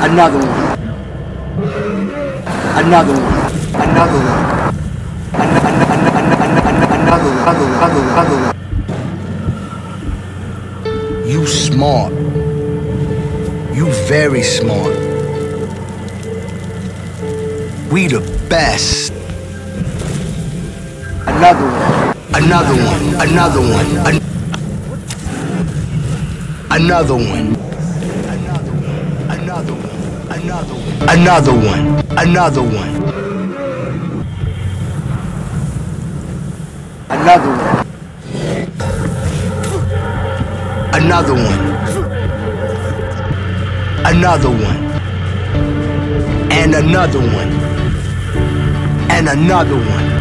Another one. Another one. Another one. An- an- an- an- an- an- an- Another one. You smart. You very smart. We the best. Another one. Another one. Another one. An- another one. Another one. Another one. Another one. Another one. Another one. Another one. And another one. And another one.